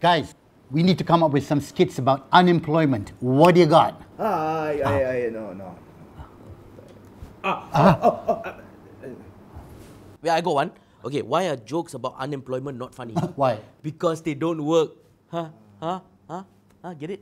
Guys, we need to come up with some skits about unemployment. What do you got? Ah, I, I no, no, ah. no. Where I got one. Okay, why are jokes about unemployment not funny? Why? Because they don't work. Huh? Huh? Huh? Huh? Get it?